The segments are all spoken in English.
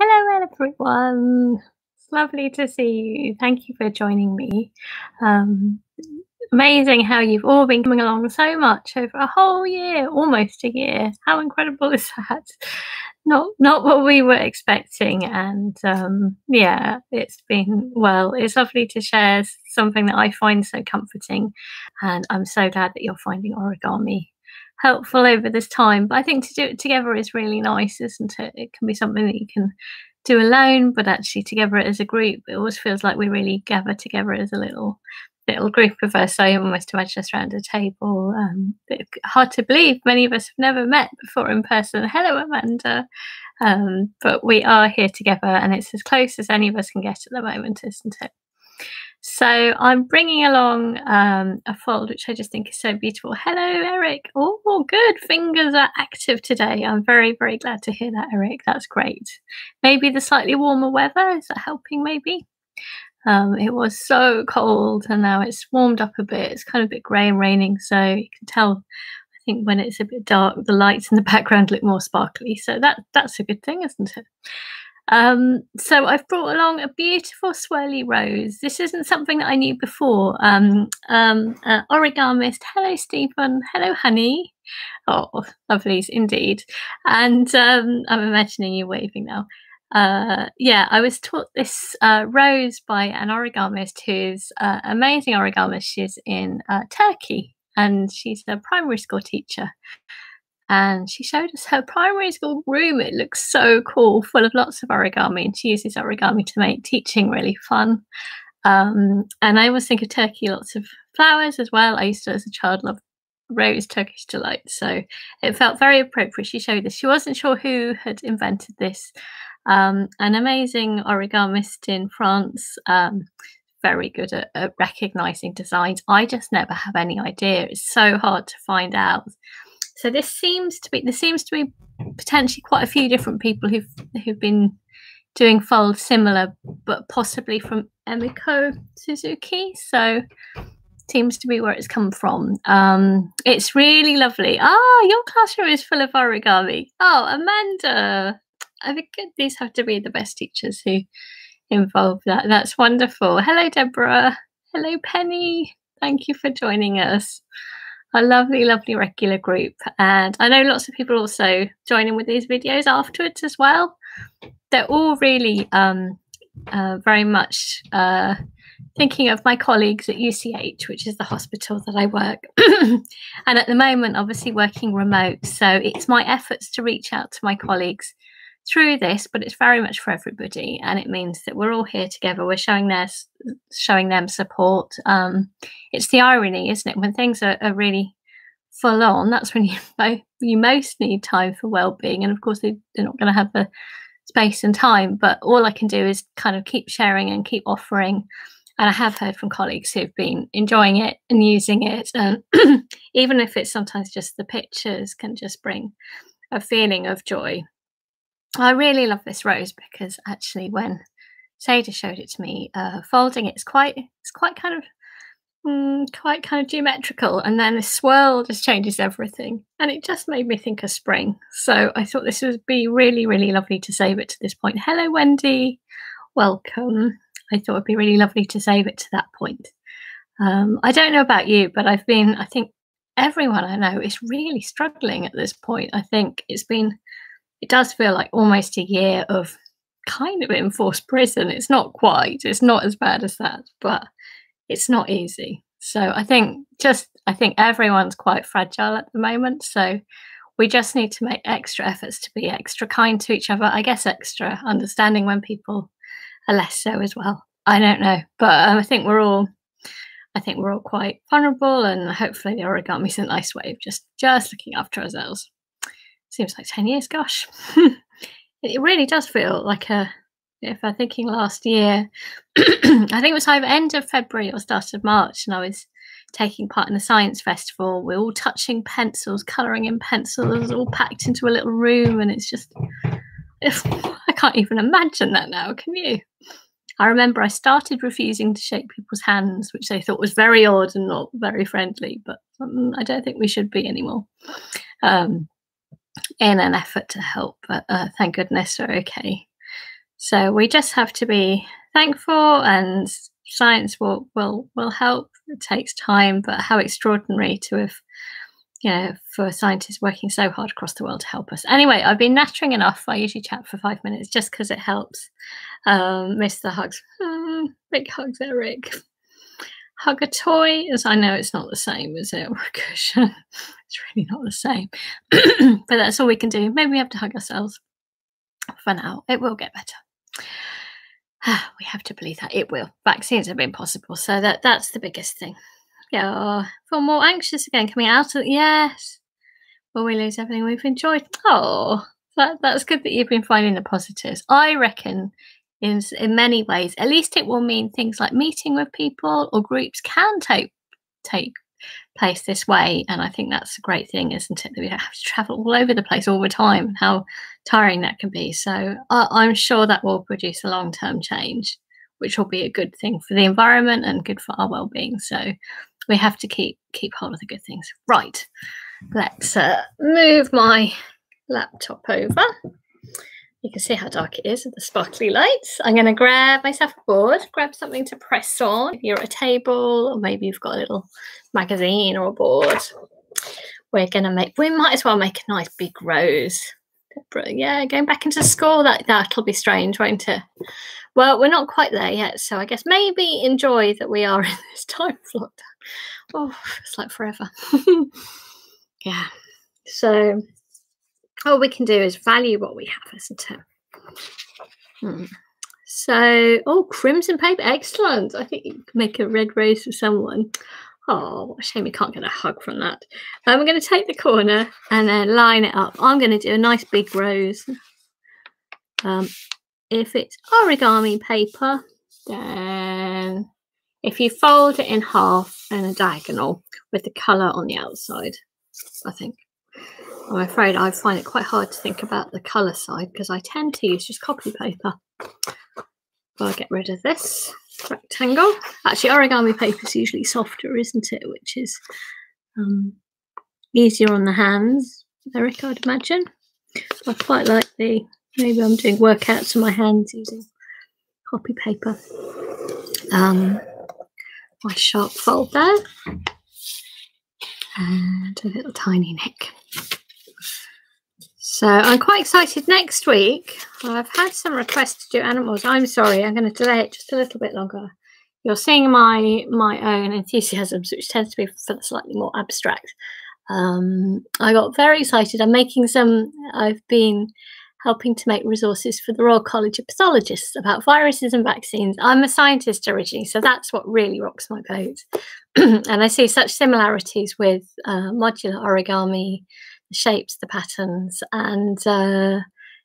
Hello, everyone. It's lovely to see you. Thank you for joining me. Um, amazing how you've all been coming along so much over a whole year, almost a year. How incredible is that? Not not what we were expecting, and um, yeah, it's been well. It's lovely to share something that I find so comforting, and I'm so glad that you're finding origami helpful over this time. But I think to do it together is really nice, isn't it? It can be something that you can do alone, but actually together as a group, it always feels like we really gather together as a little little group of us. I almost imagine us around a table. Um, hard to believe many of us have never met before in person. Hello, Amanda. Um, but we are here together, and it's as close as any of us can get at the moment, isn't it? So I'm bringing along um, a fold, which I just think is so beautiful. Hello, Eric. Oh, good. Fingers are active today. I'm very, very glad to hear that, Eric. That's great. Maybe the slightly warmer weather is that helping? Maybe. Um, it was so cold, and now it's warmed up a bit. It's kind of a bit grey and raining, so you can tell. I think when it's a bit dark, the lights in the background look more sparkly. So that that's a good thing, isn't it? Um, so I've brought along a beautiful swirly rose. This isn't something that I knew before. Um, um, uh, origamist. Hello, Stephen. Hello, honey. Oh, lovelies indeed. And um, I'm imagining you waving now. Uh, yeah, I was taught this uh, rose by an origamist who's uh, amazing origamist. She's in uh, Turkey and she's a primary school teacher and she showed us her primary school room. It looks so cool, full of lots of origami, and she uses origami to make teaching really fun. Um, and I always think of Turkey, lots of flowers as well. I used to, as a child, love rose Turkish delight, so it felt very appropriate. She showed this. She wasn't sure who had invented this. Um, an amazing origamist in France. Um, very good at, at recognizing designs. I just never have any idea. It's so hard to find out. So this seems to be there seems to be potentially quite a few different people who've who've been doing folds similar, but possibly from Emiko Suzuki. So seems to be where it's come from. Um, it's really lovely. Ah, your classroom is full of origami. Oh, Amanda. I think these have to be the best teachers who involve that. That's wonderful. Hello, Deborah. Hello, Penny. Thank you for joining us a lovely, lovely regular group. And I know lots of people also joining with these videos afterwards as well. They're all really um, uh, very much uh, thinking of my colleagues at UCH, which is the hospital that I work. and at the moment, obviously working remote. So it's my efforts to reach out to my colleagues through this, but it's very much for everybody, and it means that we're all here together. We're showing their showing them support. Um, it's the irony, isn't it? When things are, are really full on, that's when you you most need time for well-being, and of course they, they're not going to have the space and time. But all I can do is kind of keep sharing and keep offering. And I have heard from colleagues who've been enjoying it and using it, and even if it's sometimes just the pictures, can just bring a feeling of joy I really love this rose because actually, when Seda showed it to me, uh, folding it's quite it's quite kind of mm, quite kind of geometrical, and then the swirl just changes everything, and it just made me think of spring. So I thought this would be really really lovely to save it to this point. Hello, Wendy, welcome. I thought it'd be really lovely to save it to that point. Um, I don't know about you, but I've been I think everyone I know is really struggling at this point. I think it's been it does feel like almost a year of kind of enforced prison. It's not quite, it's not as bad as that, but it's not easy. So I think just, I think everyone's quite fragile at the moment. So we just need to make extra efforts to be extra kind to each other. I guess extra understanding when people are less so as well. I don't know, but um, I think we're all, I think we're all quite vulnerable, and hopefully the origami's a nice way of just just looking after ourselves seems like 10 years, gosh. it really does feel like a, if I'm thinking last year, I think it was either end of February or start of March, and I was taking part in a science festival. We're all touching pencils, colouring in pencils, all packed into a little room, and it's just, it's, I can't even imagine that now, can you? I remember I started refusing to shake people's hands, which they thought was very odd and not very friendly, but um, I don't think we should be anymore. Um, in an effort to help. But uh, thank goodness they're okay. So we just have to be thankful and science will will will help. It takes time, but how extraordinary to have you know, for scientists working so hard across the world to help us. Anyway, I've been nattering enough. I usually chat for five minutes just because it helps. Um, miss the hugs. Mm, big hugs, Eric. Hug a toy, as I know it's not the same, is it? cushion. It's really not the same. but that's all we can do. Maybe we have to hug ourselves for now. It will get better. we have to believe that it will. Vaccines have been possible, so that that's the biggest thing. Yeah, feel more anxious again coming out of yes. Will we lose everything we've enjoyed? Oh, that, that's good that you've been finding the positives. I reckon in in many ways, at least it will mean things like meeting with people or groups can take take place this way. And I think that's a great thing, isn't it? That we don't have to travel all over the place all the time. How tiring that can be. So uh, I'm sure that will produce a long term change, which will be a good thing for the environment and good for our well being. So we have to keep keep hold of the good things. Right, let's uh, move my laptop over. You can see how dark it is with the sparkly lights. I'm going to grab myself a board, grab something to press on. If you're at a table, or maybe you've got a little magazine or a board, we're going to make, we might as well make a nice big rose. Yeah, going back into school, that, that'll be strange, won't it? Well, we're not quite there yet, so I guess maybe enjoy that we are in this time lockdown. Oh, it's like forever. yeah. So all we can do is value what we have, isn't it? Hmm. So, oh, crimson paper, excellent. I think you can make a red rose for someone. Oh, what a shame we can't get a hug from that. I'm going to take the corner and then line it up. I'm going to do a nice big rose. Um, if it's origami paper, then if you fold it in half in a diagonal with the colour on the outside, I think. I'm afraid I find it quite hard to think about the colour side because I tend to use just copy paper. I'll get rid of this rectangle. Actually, origami paper is usually softer, isn't it? Which is um, easier on the hands, Eric, I'd imagine. I quite like the, maybe I'm doing workouts on my hands using copy paper. Um, my sharp fold there. And a little tiny neck. So I'm quite excited next week. I've had some requests to do animals. I'm sorry, I'm going to delay it just a little bit longer. You're seeing my my own enthusiasms, which tends to be for the slightly more abstract. Um, I got very excited. I'm making some. I've been helping to make resources for the Royal College of Pathologists about viruses and vaccines. I'm a scientist originally, so that's what really rocks my boat. and I see such similarities with uh, modular origami shapes, the patterns, and uh,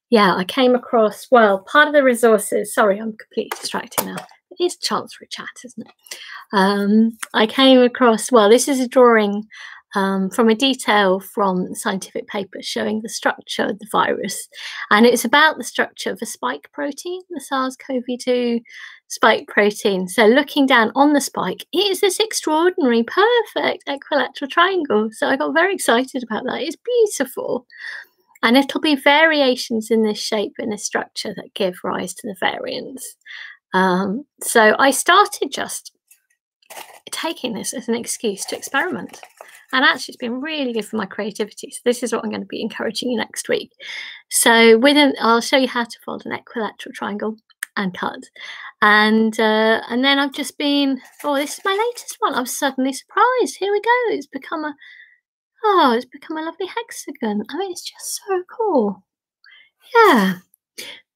yeah, I came across well part of the resources. Sorry, I'm completely distracted now. It is chance for a chat, isn't it? Um, I came across well. This is a drawing um, from a detail from scientific papers showing the structure of the virus. And it's about the structure of a spike protein, the SARS CoV 2 spike protein. So, looking down on the spike, it is this extraordinary, perfect equilateral triangle. So, I got very excited about that. It's beautiful. And it'll be variations in this shape and this structure that give rise to the variants. Um, so, I started just taking this as an excuse to experiment. And actually, it's been really good for my creativity. So this is what I'm going to be encouraging you next week. So within, I'll show you how to fold an equilateral triangle and cut. And uh, and then I've just been, oh, this is my latest one. I'm suddenly surprised. Here we go. It's become a, oh, it's become a lovely hexagon. I mean, it's just so cool. Yeah.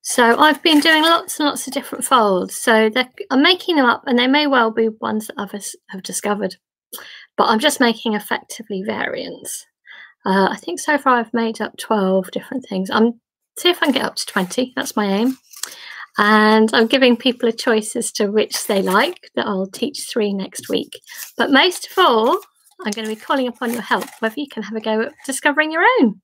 So I've been doing lots and lots of different folds. So I'm making them up, and they may well be ones that others have discovered but I'm just making effectively variants. Uh, I think so far I've made up 12 different things. I'm see if I can get up to 20. That's my aim. And I'm giving people a choice as to which they like, that I'll teach three next week. But most of all, I'm going to be calling upon your help, whether you can have a go at discovering your own.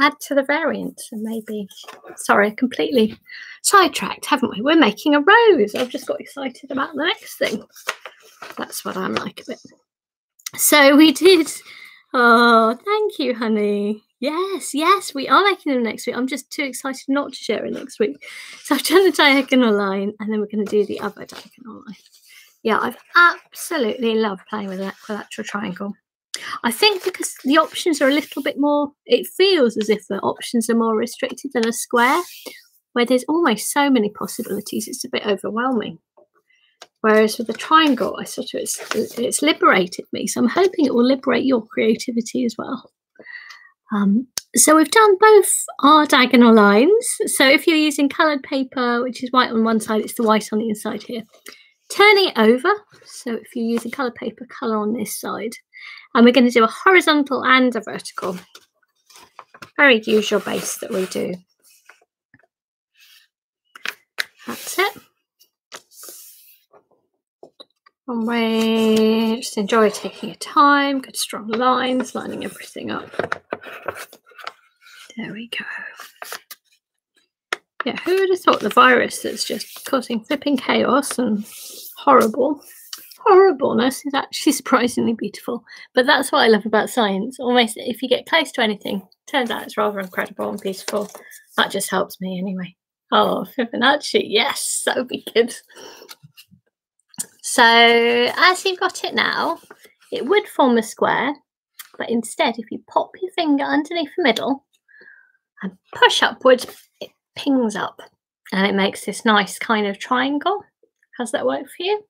Add to the variant and maybe, sorry, completely sidetracked, haven't we? We're making a rose. I've just got excited about the next thing. That's what I'm like a bit. So we did. Oh, thank you, honey. Yes, yes, we are making them next week. I'm just too excited not to share it next week. So I've done the diagonal line and then we're going to do the other diagonal line. Yeah, I've absolutely loved playing with that equilateral triangle. I think because the options are a little bit more, it feels as if the options are more restricted than a square, where there's almost so many possibilities, it's a bit overwhelming. Whereas with the triangle, I sort of it's, it's liberated me. So I'm hoping it will liberate your creativity as well. Um, so we've done both our diagonal lines. So if you're using coloured paper, which is white on one side, it's the white on the inside here. Turning it over. So if you're using coloured paper, colour on this side. And we're going to do a horizontal and a vertical. Very usual base that we do. That's it. Just enjoy taking your time, good strong lines, lining everything up. There we go. Yeah, who would have thought the virus that's just causing flipping chaos and horrible horribleness is actually surprisingly beautiful. But that's what I love about science. Almost if you get close to anything, turns out it's rather incredible and beautiful. That just helps me anyway. Oh, Fibonacci, yes, that would be good. So as you've got it now, it would form a square, but instead, if you pop your finger underneath the middle and push upwards, it pings up and it makes this nice kind of triangle. How's that work for you?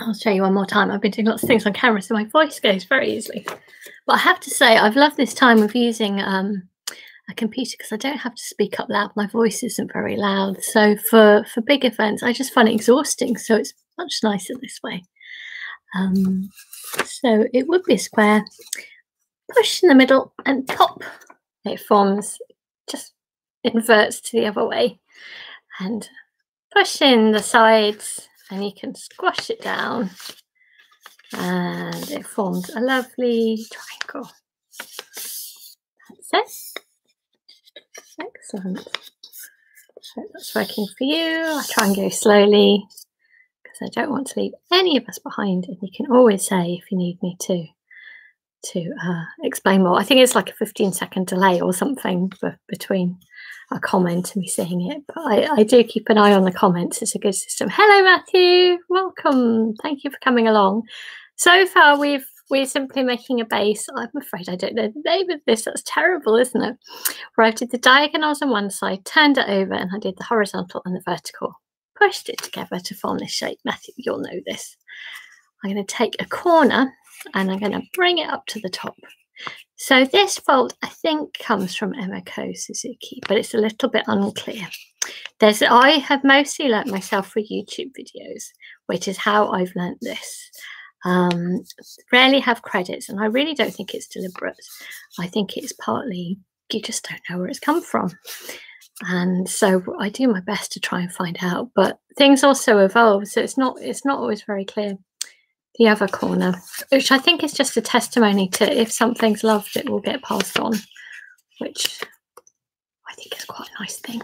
I'll show you one more time. I've been doing lots of things on camera, so my voice goes very easily. But I have to say, I've loved this time of using um, computer because I don't have to speak up loud. My voice isn't very loud. So for, for big events, I just find it exhausting. So it's much nicer this way. Um, so it would be a square. Push in the middle and pop. It forms, just inverts to the other way. And push in the sides and you can squash it down and it forms a lovely triangle. That's it. Excellent. So that's working for you. I try and go slowly because I don't want to leave any of us behind. And you can always say if you need me to to uh, explain more. I think it's like a 15 second delay or something between a comment and me seeing it. But I, I do keep an eye on the comments. It's a good system. Hello, Matthew. Welcome. Thank you for coming along. So far, we've we're simply making a base. I'm afraid I don't know the name of this. That's terrible, isn't it? Where I did the diagonals on one side, turned it over, and I did the horizontal and the vertical. Pushed it together to form this shape. Matthew, you'll know this. I'm going to take a corner and I'm going to bring it up to the top. So this fold, I think, comes from Emma Emiko Suzuki, but it's a little bit unclear. There's, I have mostly learnt myself for YouTube videos, which is how I've learnt this. Um, rarely have credits, and I really don't think it's deliberate. I think it's partly you just don't know where it's come from. And so I do my best to try and find out, but things also evolve, so it's not it's not always very clear the other corner, which I think is just a testimony to if something's loved, it will get passed on, which I think is quite a nice thing.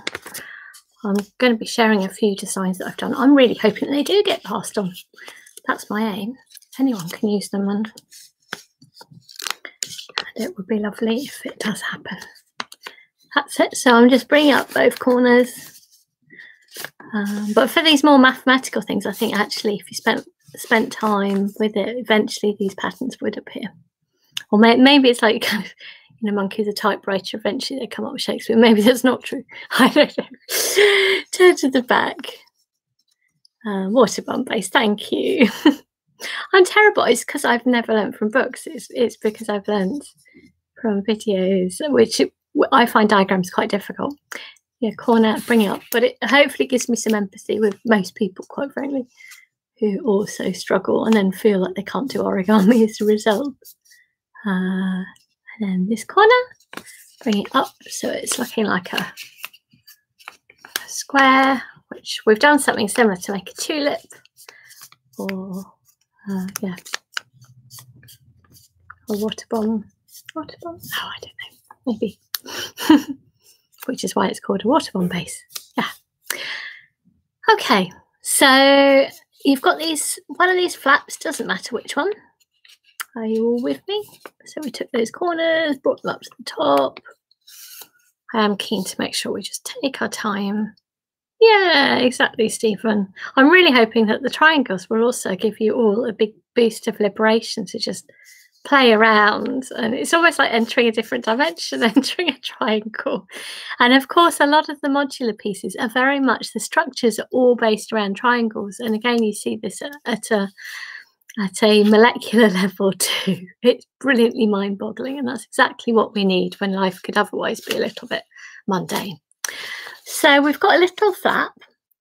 I'm going to be sharing a few designs that I've done. I'm really hoping they do get passed on. That's my aim. Anyone can use them, and, and it would be lovely if it does happen. That's it. So I'm just bringing up both corners. Um, but for these more mathematical things, I think actually if you spent spent time with it, eventually these patterns would appear. Or may, maybe it's like kind of, you know, monkey's a typewriter, eventually they come up with Shakespeare. Maybe that's not true. I don't know. Turn to the back. Uh, waterbomb base, thank you. I'm terrible. It's because I've never learned from books. It's, it's because I've learned from videos, which I find diagrams quite difficult. Yeah, corner, bring it up. But it hopefully gives me some empathy with most people, quite frankly who also struggle and then feel like they can't do origami as a result. Uh, and then this corner, bring it up so it's looking like a, a square, which we've done something similar to make a tulip or, uh, yeah, a water bomb. Water bomb? Oh, I don't know. Maybe. which is why it's called a water bomb base. Yeah. Okay, so you've got these, one of these flaps, doesn't matter which one. Are you all with me? So we took those corners, brought them up to the top. I am keen to make sure we just take our time. Yeah, exactly, Stephen. I'm really hoping that the triangles will also give you all a big boost of liberation to just play around. And it's almost like entering a different dimension entering a triangle. And of course a lot of the modular pieces are very much the structures are all based around triangles. And again you see this at a at a molecular level too. It's brilliantly mind-boggling and that's exactly what we need when life could otherwise be a little bit mundane so we've got a little flap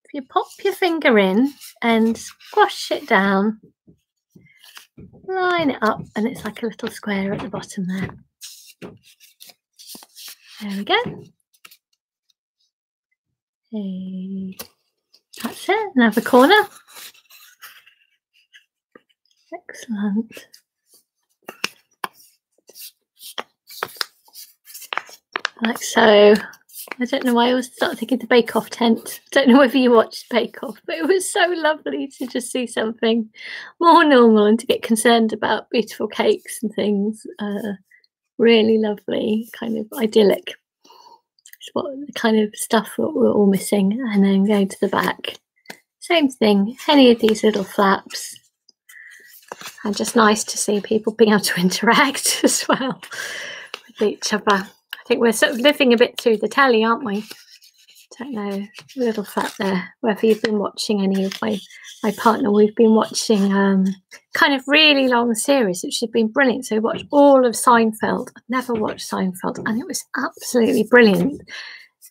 if you pop your finger in and squash it down line it up and it's like a little square at the bottom there. There we go. Hey, that's it. Another corner. Excellent. Like so. I don't know why I was started thinking the Bake Off tent. I don't know whether you watched Bake Off, but it was so lovely to just see something more normal and to get concerned about beautiful cakes and things. Uh, really lovely, kind of idyllic. It's what the kind of stuff that we're all missing. And then go to the back. Same thing, any of these little flaps. And just nice to see people being able to interact as well with each other. I think we're sort of living a bit through the telly, aren't we? Don't know, a little fat there. Whether you've been watching any of my my partner, we've been watching um, kind of really long series, which has been brilliant. So we watched all of Seinfeld. I've never watched Seinfeld, and it was absolutely brilliant.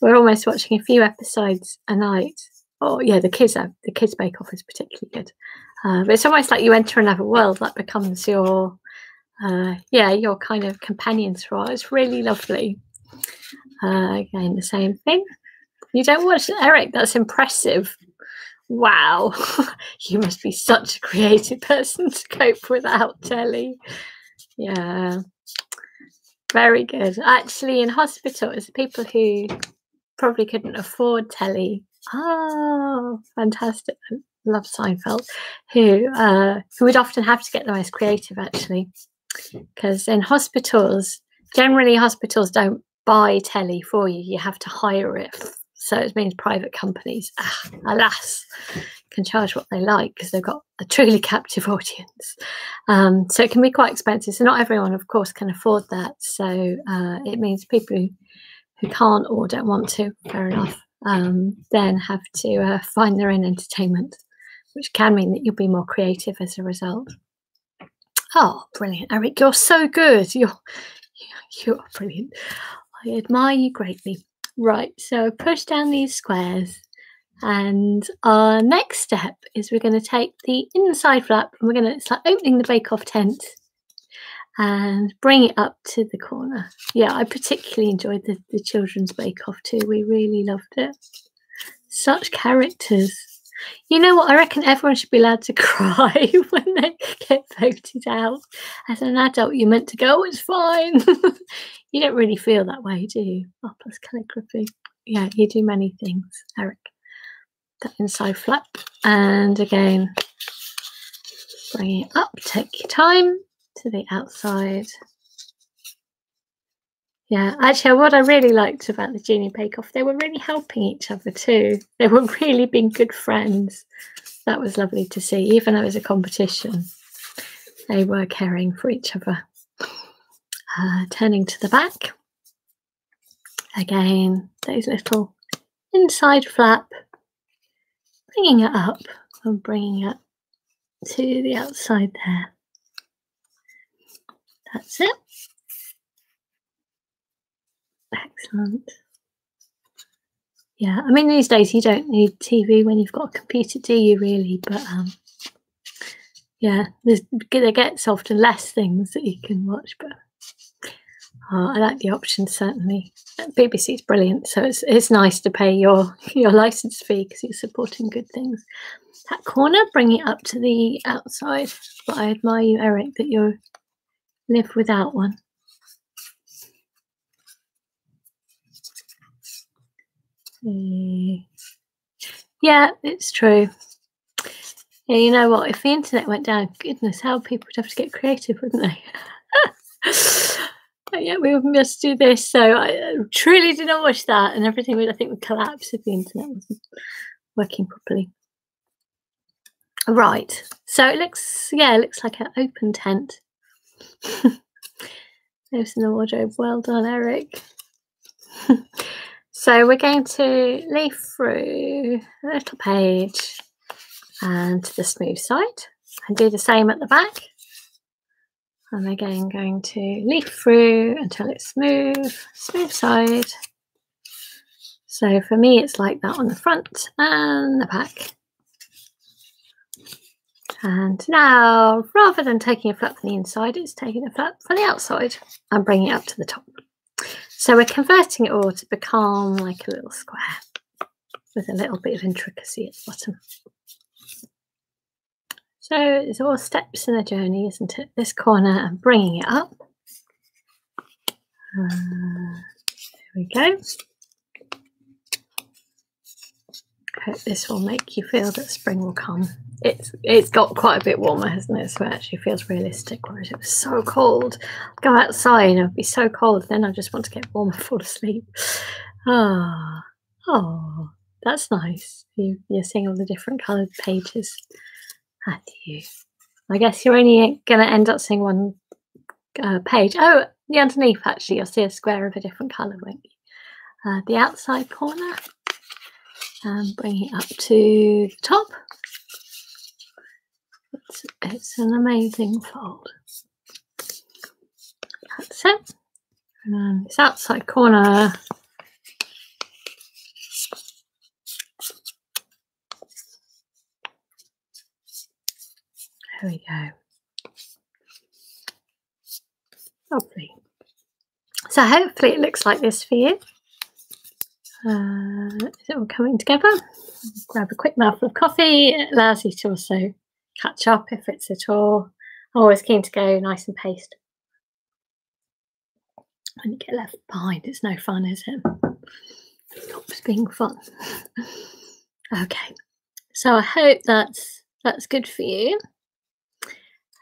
We're almost watching a few episodes a night. Oh yeah, the kids are, the kids Bake Off is particularly good. Uh, but it's almost like you enter another world that becomes your uh, yeah, your kind of companions for It's really lovely. Uh, again, the same thing. You don't watch Eric, that's impressive. Wow, you must be such a creative person to cope without telly. Yeah, very good. Actually, in hospital, it's people who probably couldn't afford telly. Oh, fantastic. I love Seinfeld, who uh, who would often have to get the most creative actually because in hospitals, generally hospitals don't buy telly for you; you have to hire it. So it means private companies, ah, alas, can charge what they like because they've got a truly captive audience. Um, so it can be quite expensive. So not everyone, of course, can afford that. So uh, it means people who, can't or don't want to, fair enough, um, then have to uh, find their own entertainment, which can mean that you'll be more creative as a result. Oh, brilliant, Eric! You're so good. You're you are brilliant. I admire you greatly. Right, so push down these squares, and our next step is we're going to take the inside flap and we're going to start opening the Bake Off tent and bring it up to the corner. Yeah, I particularly enjoyed the, the children's Bake Off too. We really loved it. Such characters. You know what? I reckon everyone should be allowed to cry when they get voted out. As an adult, you're meant to go, oh, it's fine. you don't really feel that way, do you? Oh, plus calligraphy. Yeah, you do many things, Eric. That inside flap. And again, bring it up, take your time to the outside. Yeah, actually, what I really liked about the Junior Bake Off, they were really helping each other too. They were really being good friends. That was lovely to see, even though it was a competition. They were caring for each other. Uh, turning to the back. Again, those little inside flap, bringing it up and bringing it to the outside there. That's it. Excellent. Yeah, I mean, these days you don't need TV when you've got a computer, do you, really? But um, yeah, there gets often less things that you can watch, but uh, I like the option certainly. BBC is brilliant, so it's it's nice to pay your your license fee because you're supporting good things. That corner, bring it up to the outside. But I admire you, Eric, that you live without one. Yeah, it's true. Yeah, you know what? If the internet went down, goodness, how people would have to get creative, wouldn't they? but yeah, we must do this. So I uh, truly did not watch that, and everything would, I think, would collapse if the internet wasn't working properly. Right. So it looks, yeah, it looks like an open tent. There's in the wardrobe. Well done, Eric. so we're going to leaf through a little page and to the smooth side and do the same at the back. And again, going to leaf through until it's smooth, smooth side. So for me, it's like that on the front and the back. And now, rather than taking a flap from the inside, it's taking a flap from the outside and bringing it up to the top. So we're converting it all to become like a little square with a little bit of intricacy at the bottom. So it's all steps in a journey, isn't it? This corner and bringing it up. Uh, there we go. hope this will make you feel that spring will come. It's it's got quite a bit warmer, hasn't it? So it actually feels realistic. Whereas it was so cold, I'd go outside and it'd be so cold. Then I just want to get warm and fall asleep. Ah, oh, that's nice. You, you're seeing all the different coloured pages. At you. I guess you're only going to end up seeing one uh, page. Oh, the underneath actually, you'll see a square of a different colour, won't you? Uh, the outside corner and bring it up to the top. It's, it's an amazing fold. That's it. And then this outside corner There we go. Lovely. So hopefully it looks like this for you. Uh, is it all coming together? Grab a quick mouthful of coffee. It allows you to also catch up if it's at all. Always keen to go nice and paced. When you get left behind, it's no fun, is it? Stops being fun. okay, so I hope that's that's good for you.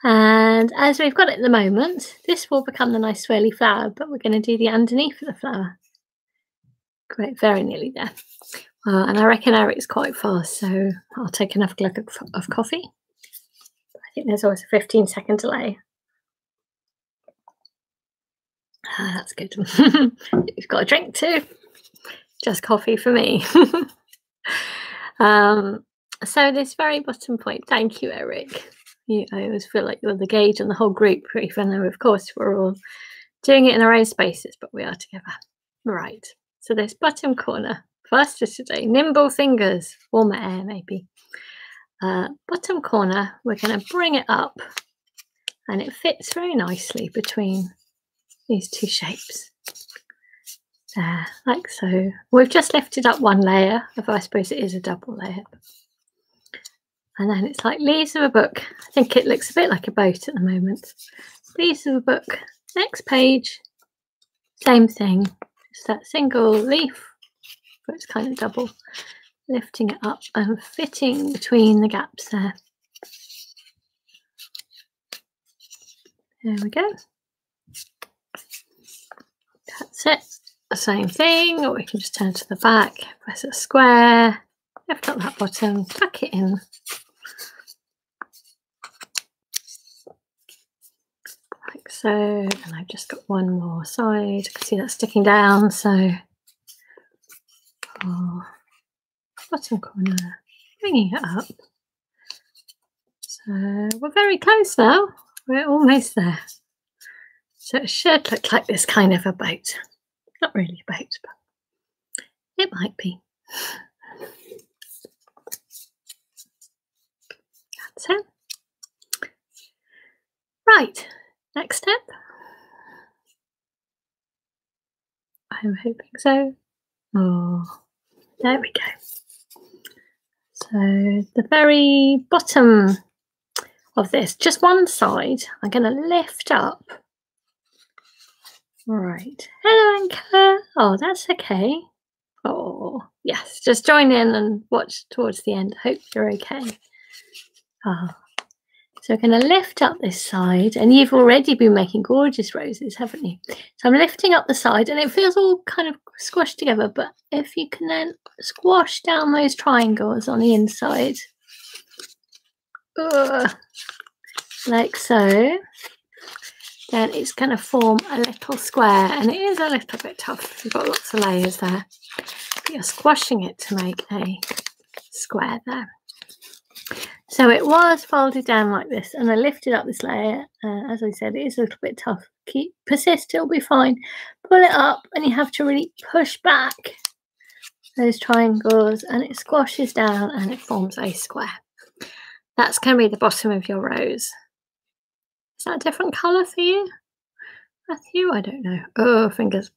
And as we've got it at the moment, this will become the nice swirly flower, but we're going to do the underneath of the flower. Great, very nearly there. Uh, and I reckon Eric's quite fast, so I'll take another glug of, of coffee. I think there's always a 15 second delay. Ah, that's good. You've got a drink too. Just coffee for me. um, so this very bottom point, thank you, Eric. You, I always feel like you're the gauge on the whole group, even though, of course, we're all doing it in our own spaces, but we are together. Right. So this bottom corner, faster today, nimble fingers, warmer air maybe. Uh, bottom corner, we're going to bring it up and it fits very nicely between these two shapes. There, like so. We've just lifted up one layer, if I suppose it is a double layer. And then it's like leaves of a book. I think it looks a bit like a boat at the moment. Leaves of a book. Next page, same thing. It's that single leaf, but it's kind of double, lifting it up and fitting between the gaps there. There we go. That's it. The same thing, or we can just turn to the back, press a square, lift up that bottom, tuck it in. So, and I've just got one more side. I can see that sticking down, so oh, bottom corner, bringing it up. So we're very close now. We're almost there. So it should look like this kind of a boat. Not really a boat, but it might be. That's it. Right, next step. I'm hoping so. Oh, there we go. So the very bottom of this, just one side, I'm going to lift up. Right. Hello, Anchor. Oh, that's okay. Oh, yes. Just join in and watch towards the end. Hope you're okay. Oh. So we're going to lift up this side, and you've already been making gorgeous roses, haven't you? So I'm lifting up the side, and it feels all kind of squashed together. But if you can then squash down those triangles on the inside, like so, then it's going to form a little square, and it is a little bit tough. You've got lots of layers there. But you're squashing it to make a square there. So it was folded down like this, and I lifted up this layer. Uh, as I said, it is a little bit tough. Keep persist; it'll be fine. Pull it up, and you have to really push back those triangles, and it squashes down, and it forms a square. That's going to be the bottom of your rose. Is that a different colour for you, Matthew? I don't know. Oh, fingers.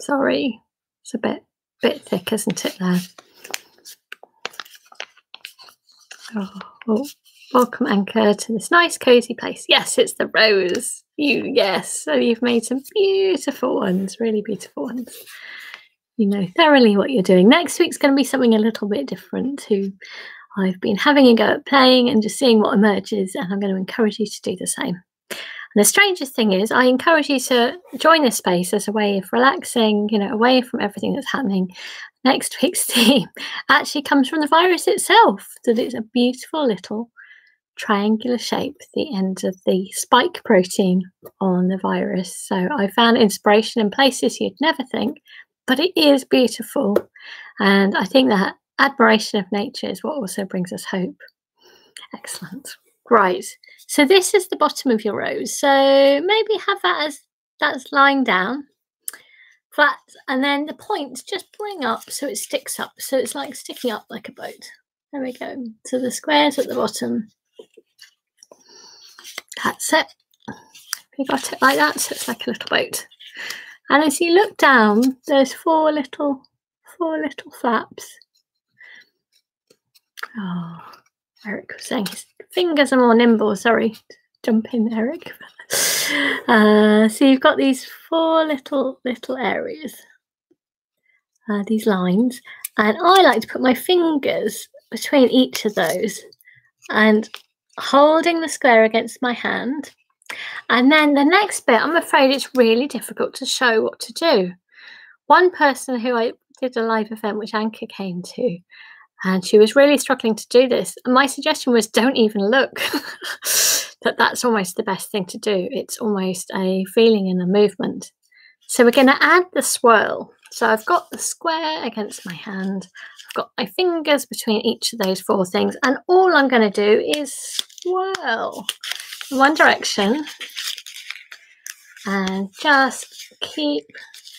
Sorry, it's a bit bit thick, isn't it? There. Oh, welcome, Anchor, to this nice, cozy place. Yes, it's the rose. You, yes. So you've made some beautiful ones, really beautiful ones. You know thoroughly what you're doing. Next week's going to be something a little bit different too. I've been having a go at playing and just seeing what emerges, and I'm going to encourage you to do the same. The strangest thing is, I encourage you to join this space as a way of relaxing, you know, away from everything that's happening next week's theme actually comes from the virus itself, that it's a beautiful little triangular shape, the end of the spike protein on the virus. So I found inspiration in places you'd never think, but it is beautiful. And I think that admiration of nature is what also brings us hope. Excellent. Right. So this is the bottom of your rose. So maybe have that as that's lying down. Flat and then the points just bring up so it sticks up. So it's like sticking up like a boat. There we go. So the squares at the bottom. That's it. We got it like that so it's like a little boat. And as you look down there's four little four little flaps. Oh eric was saying his fingers are more nimble sorry jump in eric uh, so you've got these four little little areas, uh, these lines, and I like to put my fingers between each of those and holding the square against my hand. And then the next bit, I'm afraid it's really difficult to show what to do. One person who I did a live event, which Anchor came to, and she was really struggling to do this. And my suggestion was don't even look. that that's almost the best thing to do. It's almost a feeling and a movement. So we're going to add the swirl. So I've got the square against my hand. I've got my fingers between each of those four things. And all I'm going to do is swirl in one direction and just keep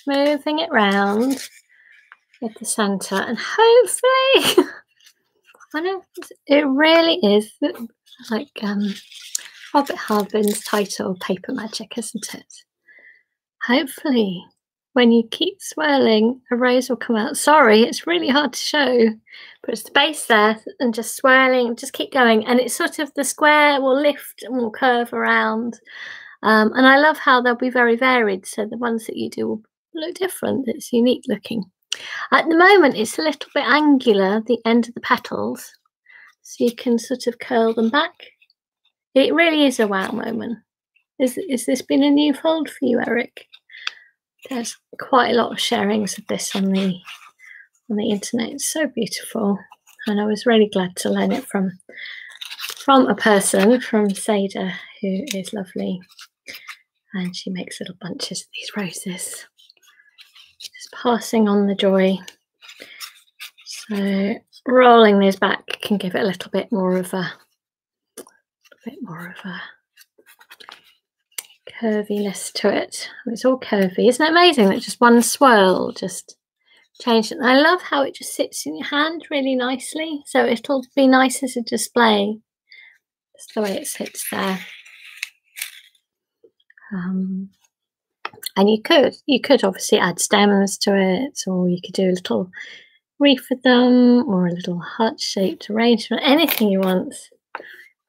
moving it round at the center and hopefully I know it really is like um Robert Harbin's title, Paper Magic, isn't it? Hopefully, when you keep swirling, a rose will come out. Sorry, it's really hard to show, but it's the base there and just swirling, just keep going. And it's sort of the square will lift and will curve around. Um, and I love how they'll be very varied. So the ones that you do will look different. It's unique looking. At the moment, it's a little bit angular, the end of the petals. So you can sort of curl them back it really is a wow moment. Is, is this been a new fold for you, Eric? There's quite a lot of sharings of this on the on the internet. It's so beautiful, and I was really glad to learn it from from a person from Seda who is lovely, and she makes little bunches of these roses. Passing on the joy. So rolling these back can give it a little bit more of a bit more of a curviness to it. It's all curvy. Isn't it amazing that just one swirl just changed it? I love how it just sits in your hand really nicely. So it'll be nice as a display. Just the way it sits there. Um, and you could you could obviously add stems to it, or you could do a little wreath with them, or a little heart shaped arrangement, anything you want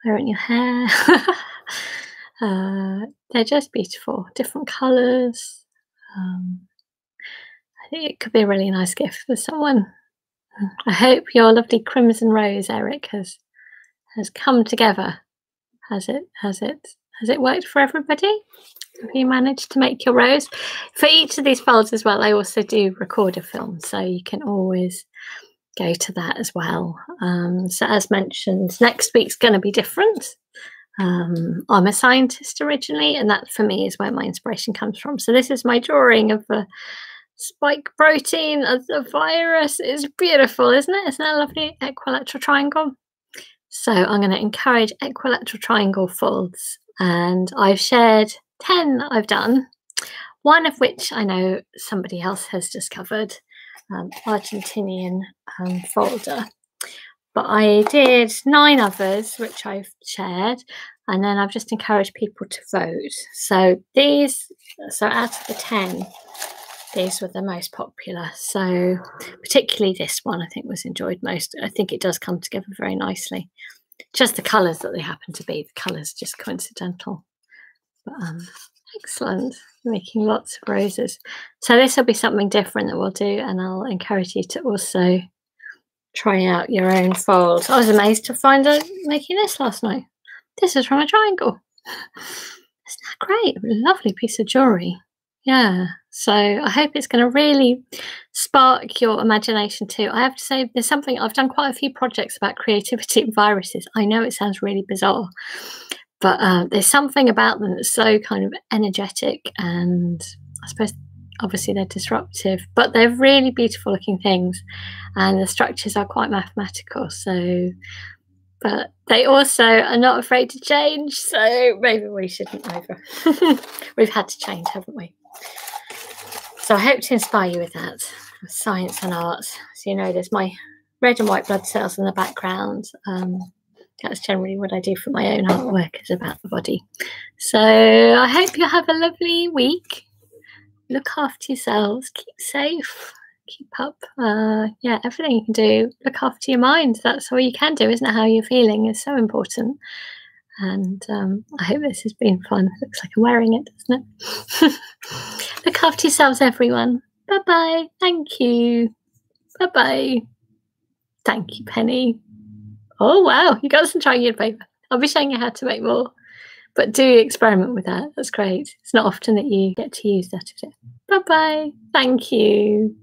wearing your hair. uh, they're just beautiful, different colours. Um, I think it could be a really nice gift for someone. I hope your lovely crimson rose, Eric, has has come together. Has it? Has it? Has it worked for everybody? Have you managed to make your rose? For each of these folds as well, I also do record a film, so you can always go to that as well. Um, so, as mentioned, next week's going to be different. Um, I'm a scientist originally, and that for me is where my inspiration comes from. So, this is my drawing of the spike protein of the virus. It's beautiful, isn't it? Isn't that a lovely equilateral triangle? So, I'm going to encourage equilateral triangle folds, and I've shared 10 I've done, one of which I know somebody else has discovered, um, Argentinian um, folder. But I did nine others, which I've shared, and then I've just encouraged people to vote. So these, so out of the 10, these were the most popular. So particularly this one, I think was enjoyed most. I think it does come together very nicely. Just the colours that they happen to be, the colours just coincidental. Um, excellent. making lots of roses. So this will be something different that we'll do, and I'll encourage you to also try out your own folds. I was amazed to find out making this last night. This is from a triangle. Isn't that great? Lovely piece of jewellery. Yeah. So I hope it's going to really spark your imagination too. I have to say, there's something I've done quite a few projects about creativity and viruses. I know it sounds really bizarre, but uh, there's something about them that's so kind of energetic and I suppose obviously they're disruptive, but they're really beautiful looking things and the structures are quite mathematical. So, but they also are not afraid to change. So maybe we shouldn't over. We've had to change, haven't we? So I hope to inspire you with that science and art. So, you know, there's my red and white blood cells in the background. Um, that's generally what I do for my own artwork is about the body. So I hope you have a lovely week. Look after yourselves, keep safe, keep up. Uh, yeah, everything you can do. Look after your mind. That's all you can do, isn't it? How you're feeling is so important. And um, I hope this has been fun. Looks like I'm wearing it, doesn't it? Look after yourselves, everyone. Bye bye. Thank you. Bye bye. Thank you, Penny. Oh wow, you got some triangular paper. I'll be showing you how to make more. But do experiment with that. That's great. It's not often that you get to use that, is it? Bye bye. Thank you.